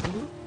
Hı?